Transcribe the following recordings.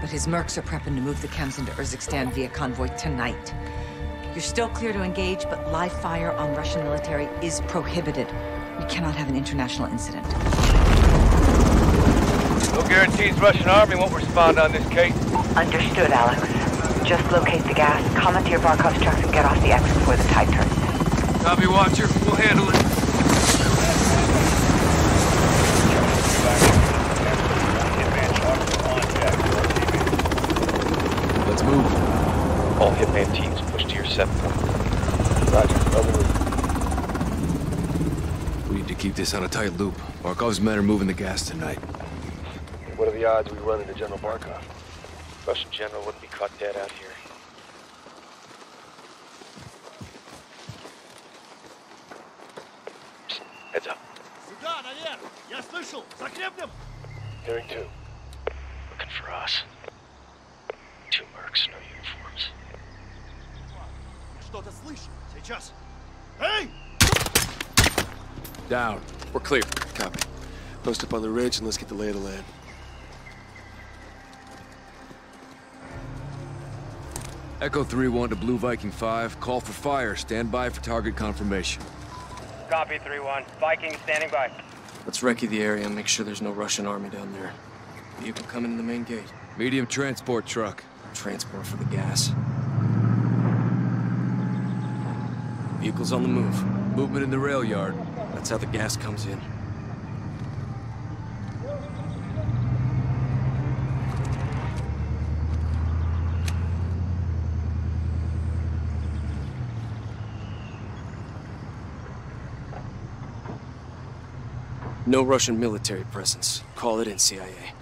But his mercs are prepping to move the chems into Urzikstan via convoy tonight. You're still clear to engage, but live fire on Russian military is prohibited. We cannot have an international incident. No guarantees Russian army won't respond on this case. Understood, Alex. Just locate the gas, comment to your Barkov's trucks, and get off the exit before the tide turns. Copy, Watcher. We'll handle it. Let's move. All Hitman teams push to your set point. Roger, over. We need to keep this on a tight loop. Barkov's men are moving the gas tonight. What are the odds we run into General Barkov? Russian general wouldn't be caught dead out here. Psst, Heads up. Сюда, наверх! Я слышал! Закрепнем! Hearing two. Looking for us. что-то слышу! Сейчас! Эй! Down. We're clear. Copy. Post up on the ridge and let's get the lay of the land. Echo 3-1 to Blue Viking 5. Call for fire. Stand by for target confirmation. Copy 3-1. Viking standing by. Let's recce the area and make sure there's no Russian army down there. Vehicle coming in the main gate. Medium transport truck. Transport for the gas. Vehicles on the move. Movement in the rail yard. That's how the gas comes in. No Russian military presence. Call it in, CIA.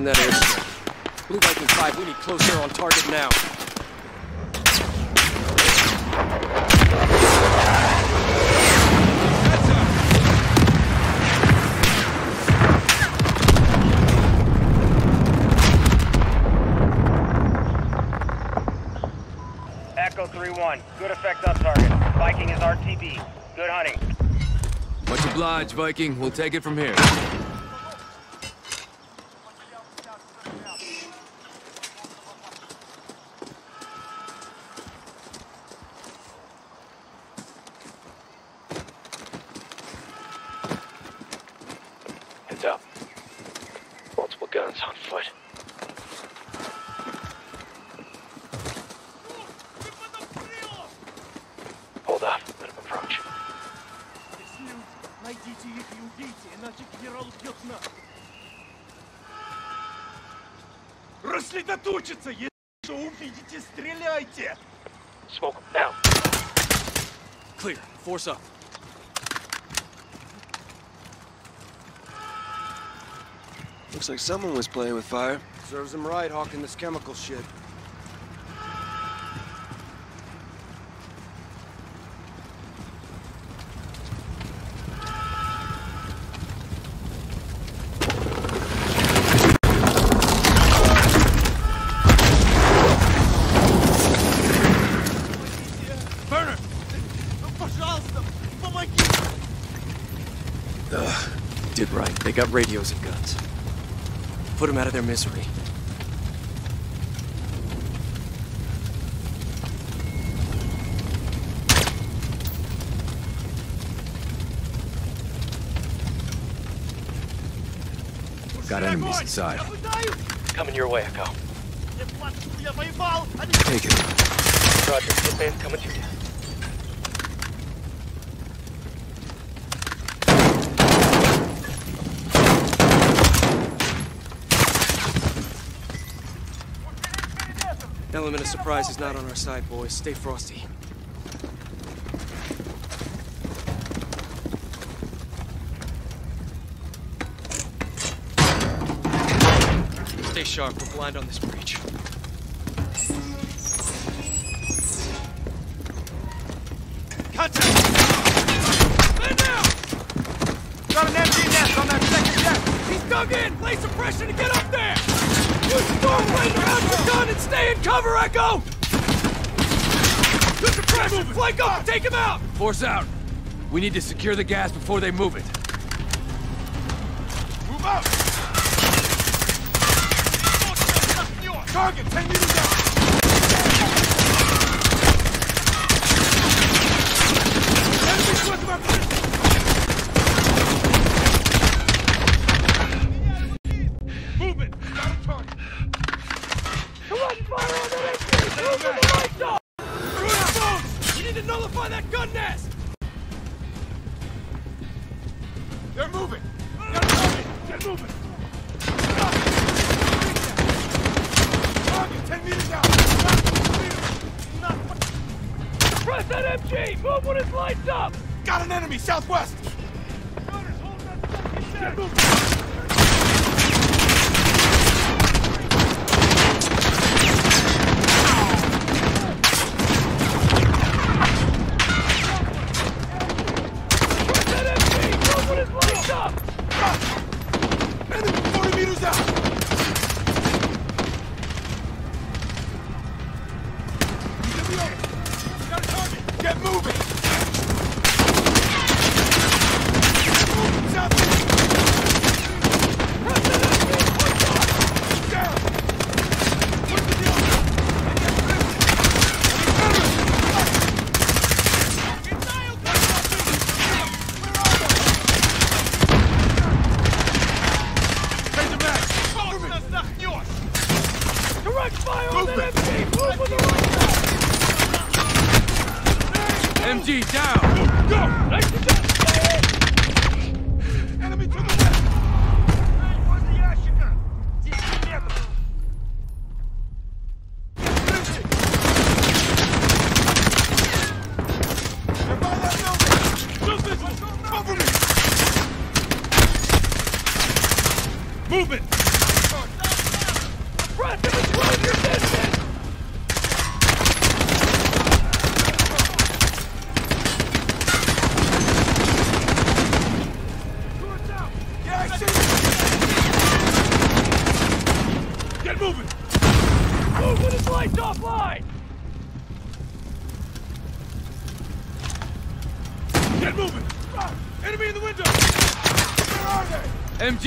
3-1, call in that airstrike. Blue Viking 5, we need close air on target now. Echo 3-1. Good effect on target. Viking is RTB. Good hunting. Much obliged, Viking. We'll take it from here. Force up. Looks like someone was playing with fire. Serves him right, hawking this chemical shit. Did right. They got radios and guns. Put them out of their misery. Got enemies inside. Coming your way, Echo. Take it. Roger, Hitman coming to you. Element of surprise is not on our side, boys. Stay frosty. Stay sharp. We're blind on this breach. Contact! Man down! Got an empty nest on that second deck! He's dug in! Some pressure to get up there! Stormblade around your gun and stay in cover, Echo! Use suppression! Flank up take him out! Force out. We need to secure the gas before they move it. Move out! Target 10 meters out!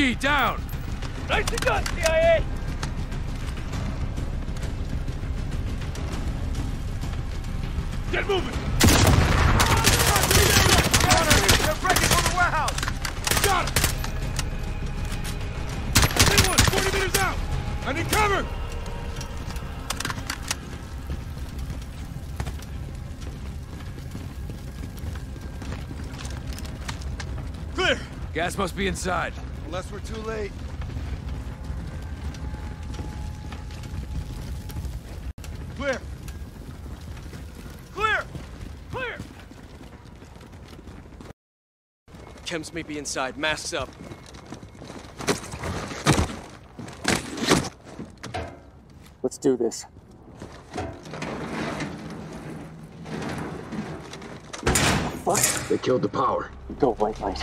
Down. Nicely done, CIA! Get moving! They're breaking from the warehouse! Got him! Anyone, 40 meters out! I need cover! Clear! Gas must be inside. Unless we're too late. Clear! Clear! Clear! Chems may be inside. Masks up. Let's do this. Fuck. They killed the power. Go white light.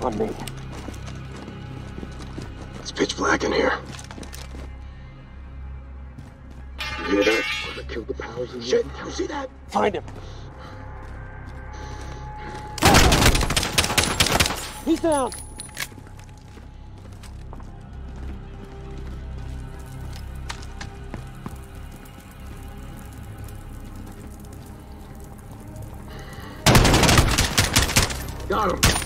On me pitch black in here. You hear that? Kill the powers in Shit, you see that? Find him. He's down. Got him.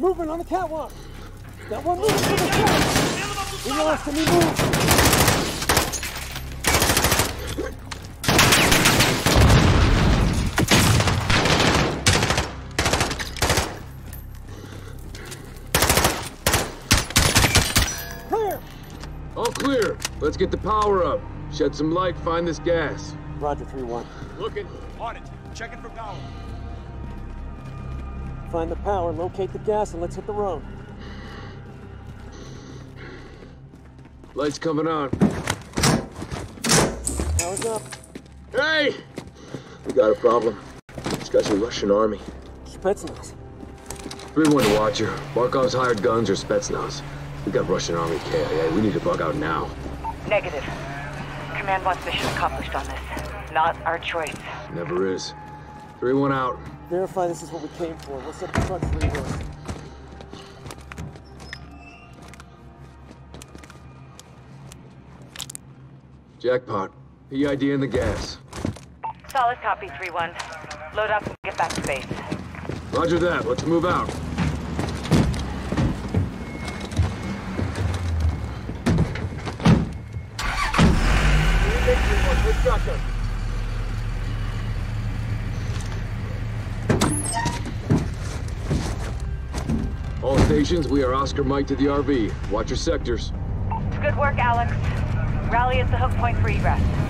Moving on the catwalk. Got one moving to the side. We lost moved. Clear. All clear. Let's get the power up. Shed some light, find this gas. Roger, 3-1. Looking. On it. Checking for power. Find the power, locate the gas, and let's hit the road. Lights coming on. Power's up. Hey! We got a problem. This guy's a Russian army. Spetsnaz. 3-1 to Watcher. Barkov's hired guns or Spetsnaz. We got Russian army KIA. We need to bug out now. Negative. Command wants mission accomplished on this. Not our choice. Never is. 3-1 out. Verify this is what we came for. We'll set the truck 3-1. Jackpot. PID in the gas. Solid copy, 3-1. Load up and get back to base. Roger that. Let's move out. All stations, we are Oscar Mike to the RV. Watch your sectors. Good work, Alex. Rally is the hook point for egress.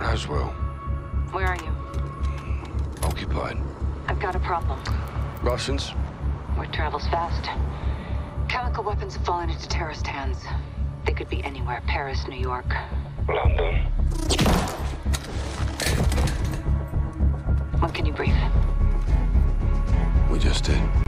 Aswell, where are you? occupied. I've got a problem. Russians? Word travels fast. Chemical weapons have fallen into terrorist hands. They could be anywhere. Paris, New York. London. When can you brief? We just did.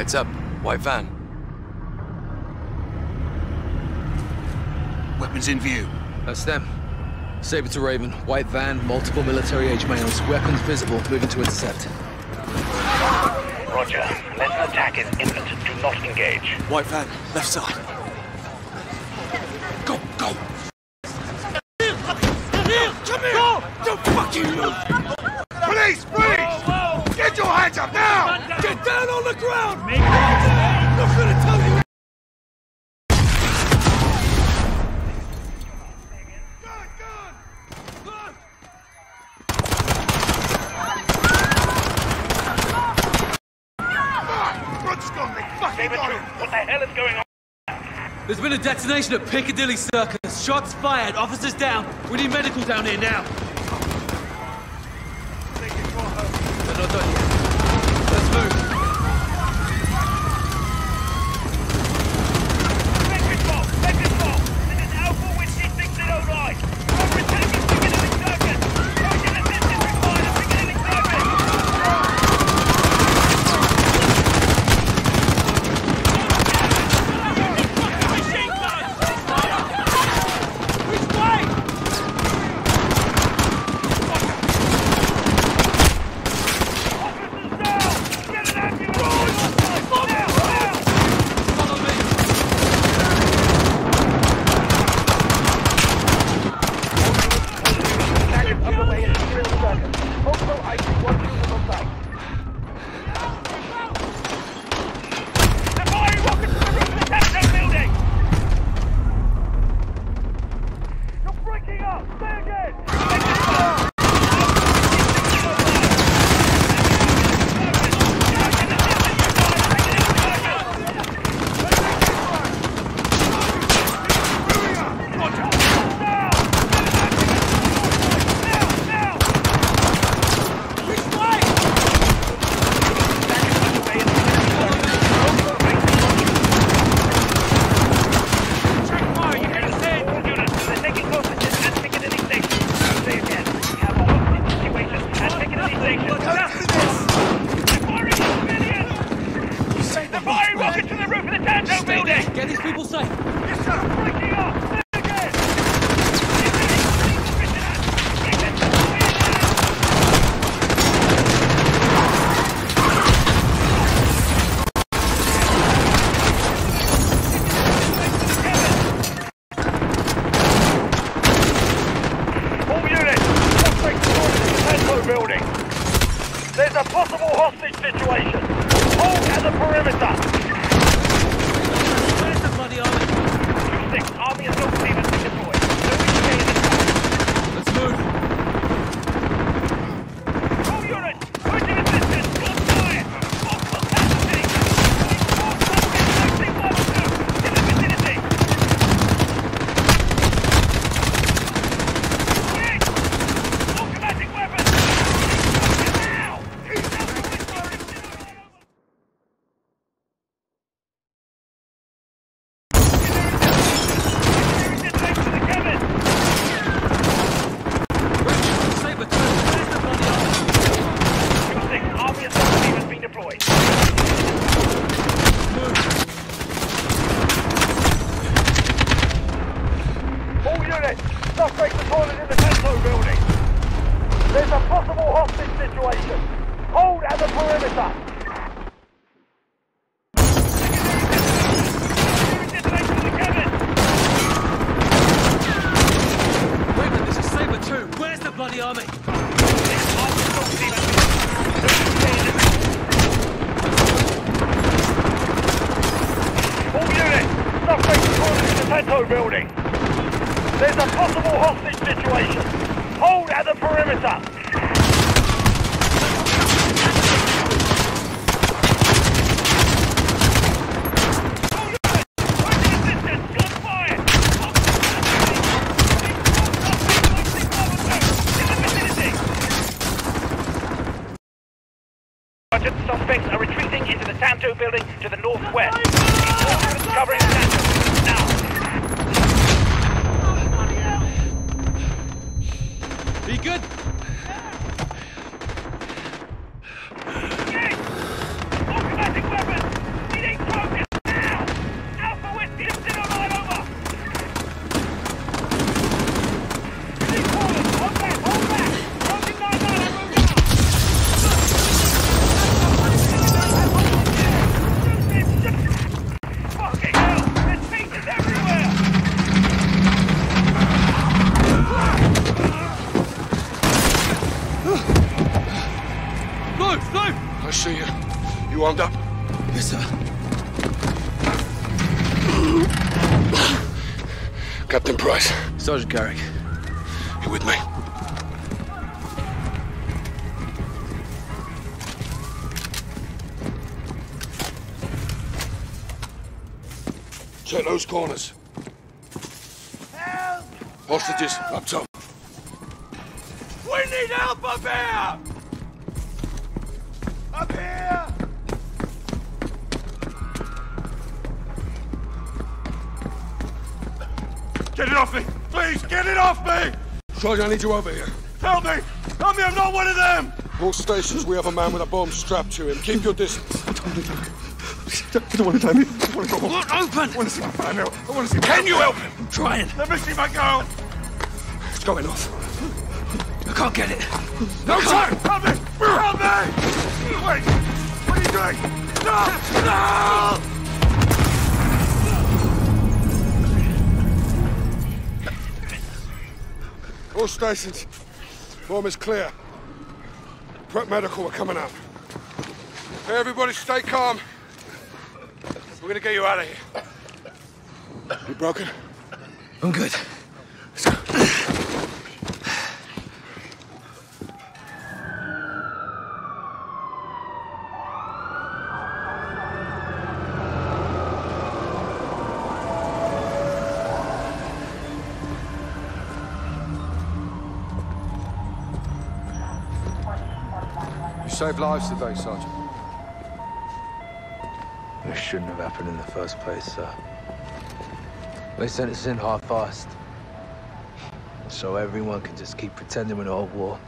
Heads up, white van. Weapons in view. That's them. Saber to Raven, white van, multiple military age males, weapons visible, moving to intercept. Roger. Lesson attack is imminent. Do not engage. White van, left side. down on the ground! Make! Not gonna tell you! There's been a detonation at Piccadilly Circus. Shots fired, officers down. We need medical down here now. Check those corners. Help! Hostages up top. We need help up here! Up here! Get it off me! Please, get it off me! Sergeant, I need you over here. Help me! Help me, I'm not one of them! All stations, we have a man with a bomb strapped to him. Keep your distance. I don't want to die. I want to go home. Open! I want to see my family. I want to see. Can you help him? I'm trying. Let me see my girl. It's going off. I can't get it. No time! Help me! Help me! Wait! What are you doing? No! No! All stations. Bomb is clear. Prep medical, we're coming out. Hey, everybody, stay calm. We're gonna get you out of here. You broken? I'm good. Let's go. You saved lives today, Sergeant. Shouldn't have happened in the first place, sir. They sent us in half-assed. So everyone can just keep pretending we're not at war.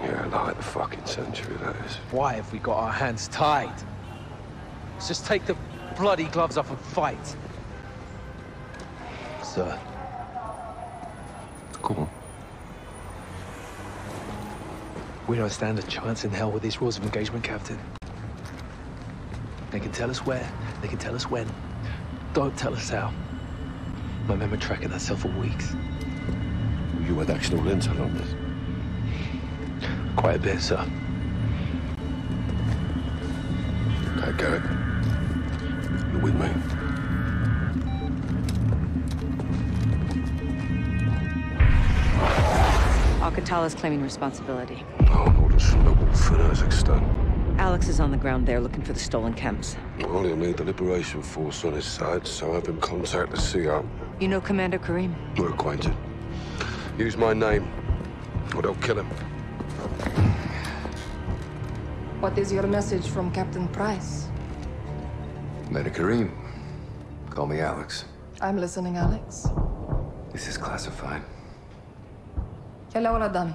Yeah, like the fucking century, that is. Why have we got our hands tied? Let's just take the bloody gloves off and fight. Sir. Come on. We don't stand a chance in hell with these rules of engagement, Captain. They can tell us where, they can tell us when. Don't tell us how. My men were tracking that cell for weeks. You had actual intel on this? Quite a bit, sir. Okay, Garrick. you're with me? Al-Qatala's claiming responsibility. Oh, all the snowball for Kazakhstan. Alex is on the ground there looking for the stolen camps. Well, he'll need the Liberation Force on his side, so have him contact the CR. You know Commander Karim? We're acquainted. Use my name, or they'll kill him. What is your message from Captain Price? Commander Karim. Call me Alex. I'm listening, Alex. This is classified. Hello, Adami.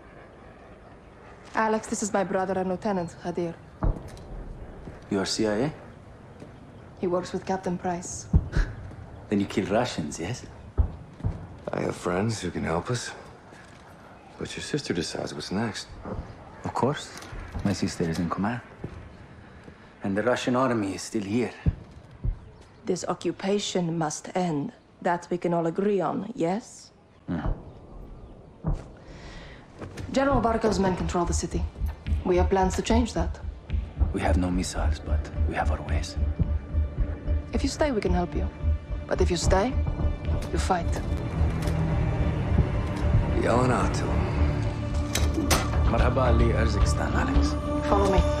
Alex, this is my brother and Lieutenant, Hadir. You are CIA? He works with Captain Price. Then you kill Russians, yes? I have friends who can help us. But your sister decides what's next. Of course. My sister is in command. And the Russian army is still here. This occupation must end. That we can all agree on, yes? Mm. General Barkov's men control the city. We have plans to change that. We have no missiles, but we have our ways. If you stay, we can help you. But if you stay, you fight. Yelling out to him. Marhaba Ali أرزك Alex. Follow me.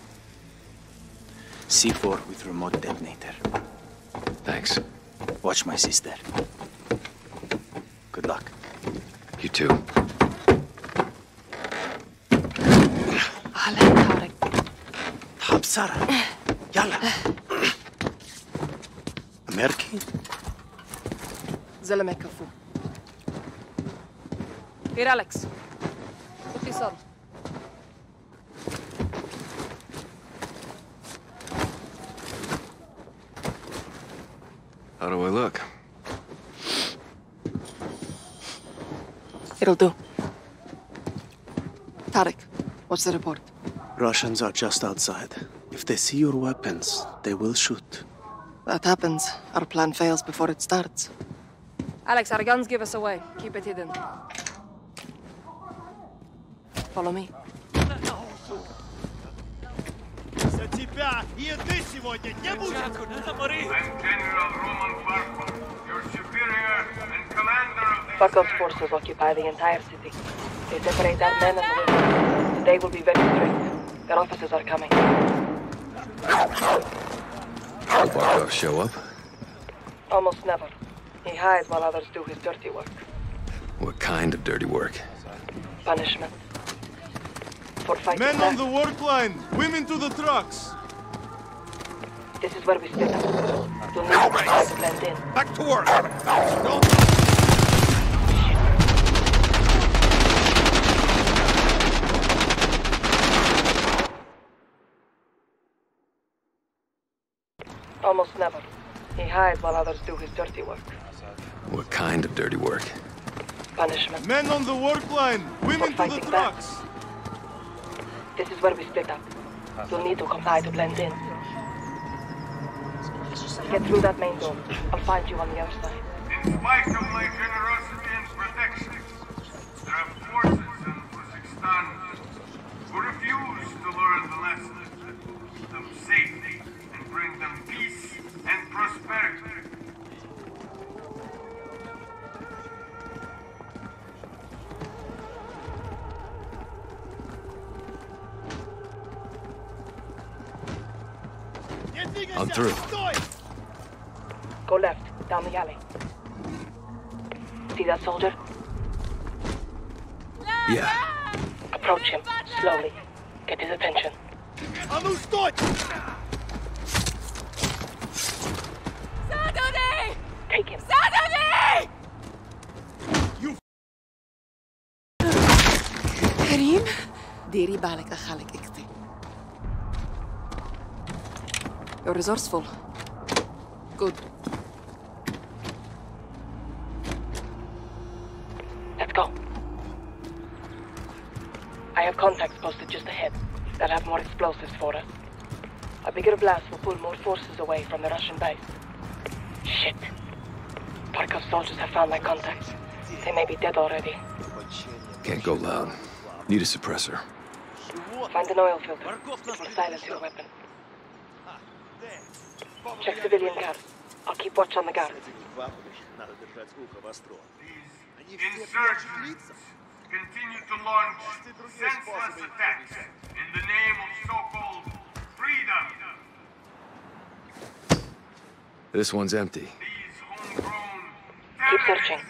C4 with remote detonator. Thanks. Watch my sister. Good luck. You too. طب سارة يلا أمريكي زلمة كفو. Here, Alex. Put How do I look? It'll do. Tarek, what's the report? Russians are just outside. If they see your weapons, they will shoot. That happens. Our plan fails before it starts. Alex, our guns give us away. Keep it hidden. Follow me. За тебя, и ты сегодня не будешь... Barkov's forces occupy the entire city. They separate our men and women. They will be very strict. Their officers are coming. Will Barkov show up? Almost never. He hides while others do his dirty work. What kind of dirty work? Punishment. Men on the work line! Women to the trucks! This is where we split up. You'll need to try to blend in. Back to work! Almost never. He hides while others do his dirty work. What kind of dirty work? Punishment. Men on the work line! Women to the trucks! This is where we split up. You'll need to comply to blend in. Get through that main door. I'll find you on the other side. In spite of my generosity down the alley. See that soldier? Yeah. Approach him, slowly. Get his attention. Saturday! Take him. Saturday! You كريم ديري بالك أخالك اكتي. You're resourceful. Good. Let's go. I have contacts posted just ahead that have more explosives for us. A bigger blast will pull more forces away from the Russian base. Shit. Barkov's soldiers have found my contacts. They may be dead already. Can't go loud. Need a suppressor. Find an oil filter. It will silence your weapon. Check civilian guards. I'll keep watch on the guards. Insurgents continue to launch senseless attacks in the name of so-called freedom. This one's empty. Keep searching.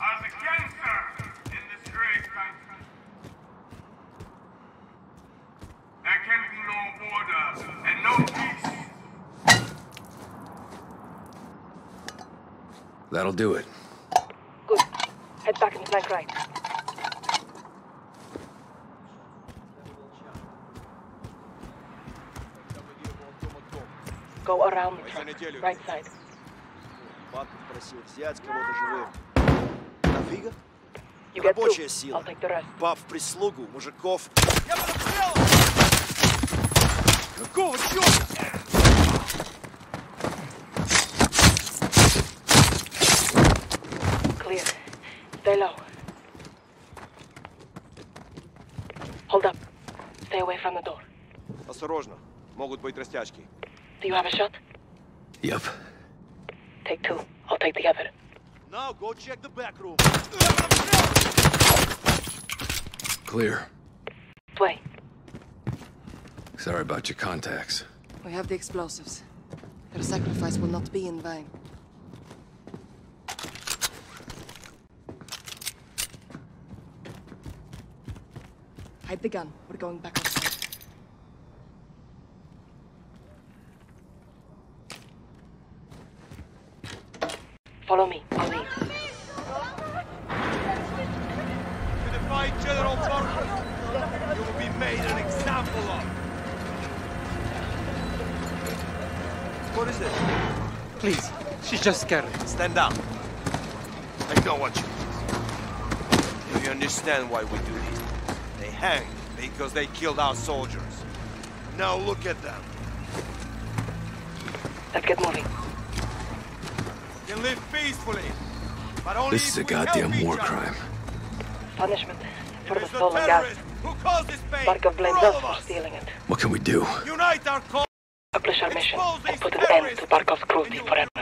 Are the cancer in this great country. There can be no border and no peace. That'll do it. head back into Blank Right. Go around the truck. Right side. Бабку просил взять кого-то живым. Нафига? Рабочая сила. Баб прислугу, мужиков. Я! Какого черта? Stay low. Hold up. Stay away from the door. Осторожно. Могут быть растяжки. Do you have a shot? Yep. Take two. I'll take the other. Now go check the back room. Clear. Way. Sorry about your contacts. We have the explosives. Their sacrifice will not be in vain. Hide the gun. We're going back outside. Follow me. I'll leave. You defy General Barkov. You will be made an example of. What is it? Please, she's just scared. Stand down. I know what you mean. Do you understand why we do this? They hang because they killed our soldiers. Now look at them. Let's get moving. You can live peacefully, but only This is a if we help goddamn war crime. Punishment for It the is the stolen gas. who caused this pain Barkov blames us for stealing it. What can we do? Unite our cause. Accomplish our mission and put an end to Barkov's cruelty forever.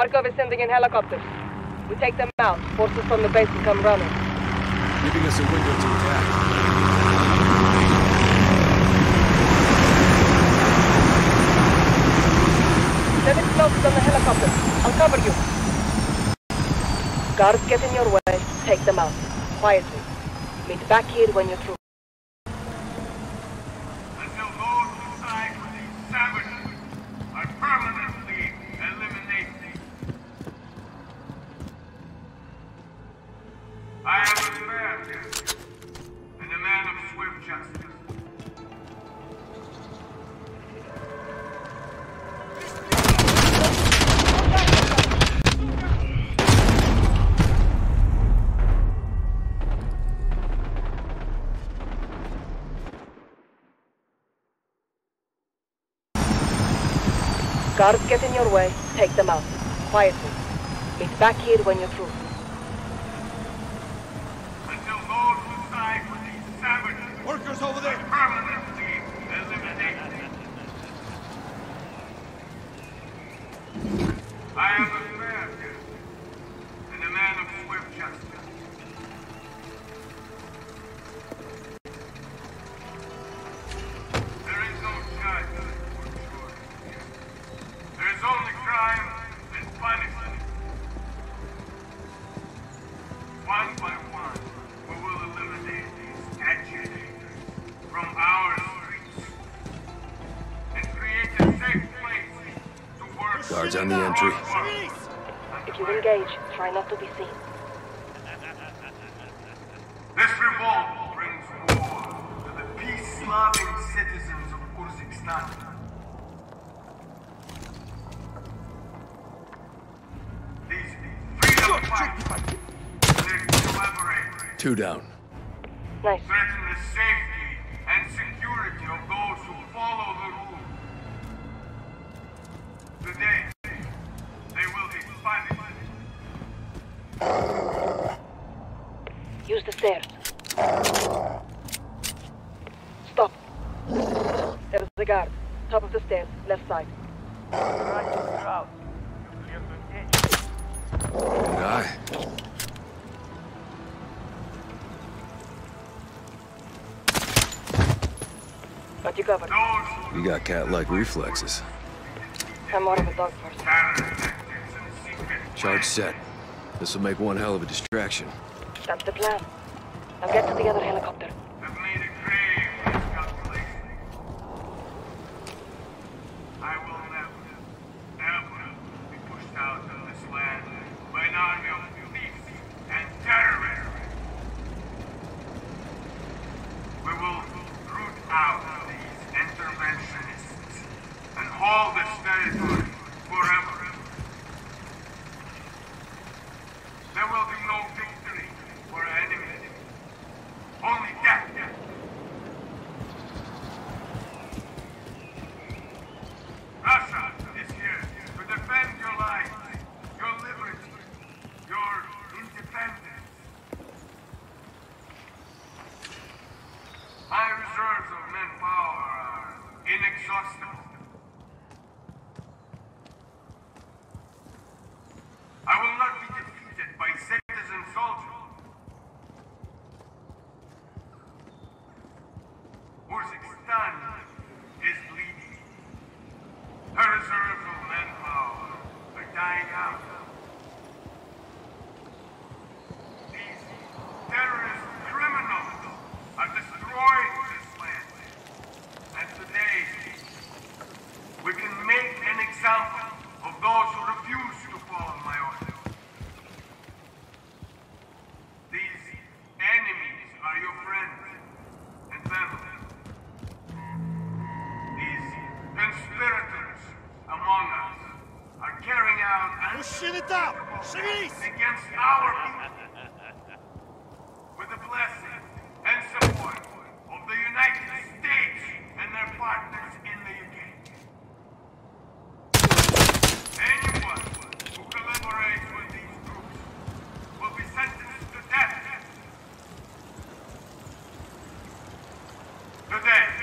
Barkov is sending in helicopters. We take them out. Forces from the base will come running. Giving us a window to attack. Send explosives on the helicopter. I'll cover you. Guards get in your way. Take them out. Quietly. Meet back here when you're through. Guards get in your way. Take them out. Quietly. Meet back here when you're through. Until those who side with these savages Workers over there. are permanently eliminated. I am Two down. Nice. threaten the safety and security of those who follow the rules. Today, they will be punished. Use the stairs. Stop. There's the guard. Top of the stairs, left side. Good eye. Got you covered. You got cat-like reflexes. I'm more of a dog person. Charge set. This will make one hell of a distraction. That's the plan. Now get to the other helicopter.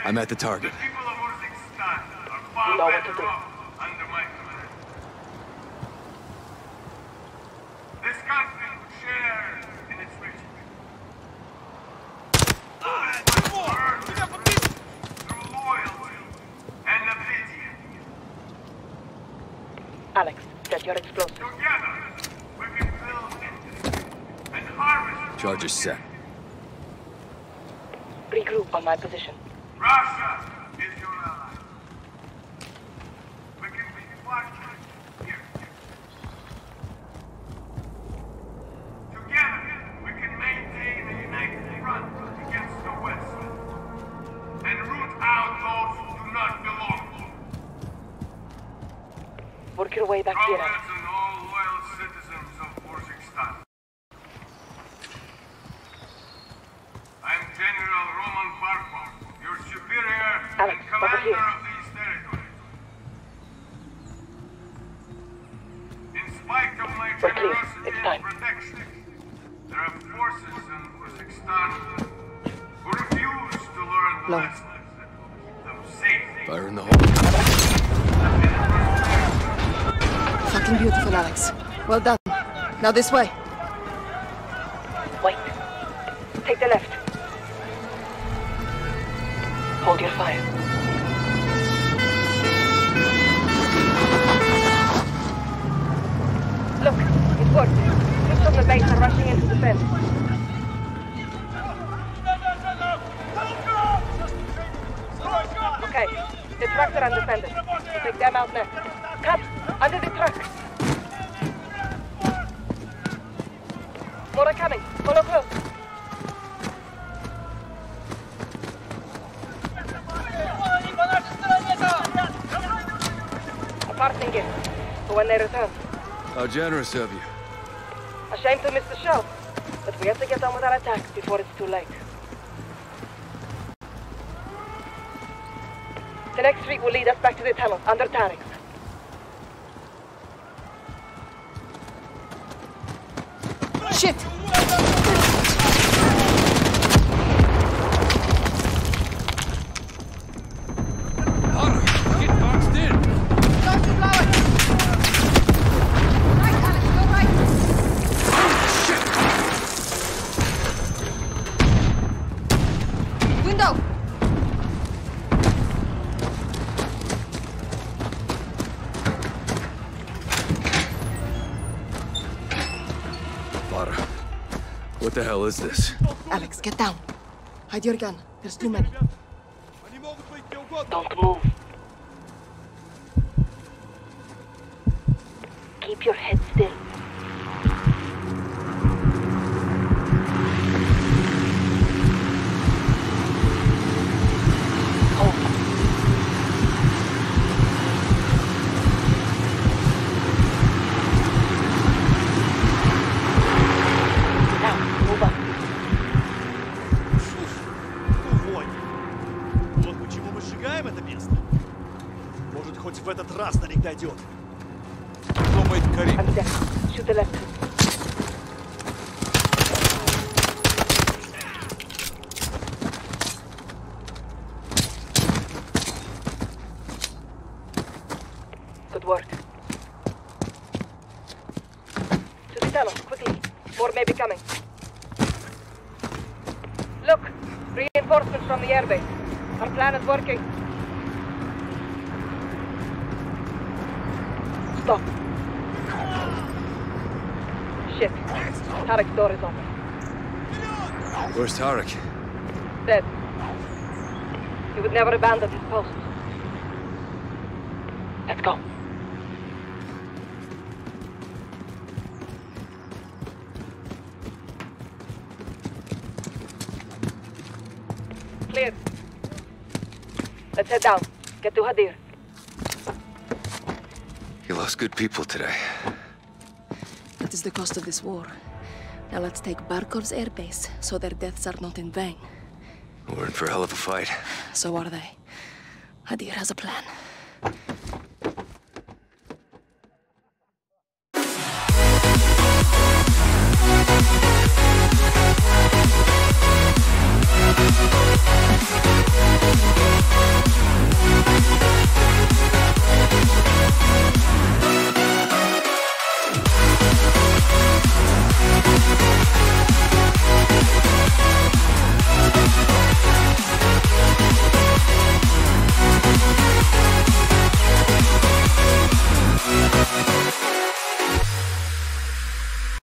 I'm at the target. the people of Urzikstan are far You know what to better do. off under my command. This country would share in its riches. Through loyalty and obedience. Alex, get your explosive. Together, we can build industry and harvest Charges set. Regroup on my position. Done. Now this way. Wait. Take the left. Hold your fire. Look, it worked. Troops from the base are rushing into the fence. Okay, the trucks are undefended. We'll take them out next. Cut! Under the truck! More are coming. Follow close. A parting gift for when they return. How generous of you. A shame to miss the show, but we have to get on with our attack before it's too late. The next street will lead us back to the tunnel under Tarek's. Shit! The hell is this? Alex, get down. Hide your gun. There's too many. Don't move. Stop. Shit. Tarek's door is open. Where's Tarek? Dead. He would never abandon his post. Let's go. Clear. Let's head down. Get to Hadir. Lost good people today. That is the cost of this war. Now let's take Barkov's airbase so their deaths are not in vain. We're in for a hell of a fight. So are they. Hadir has a plan.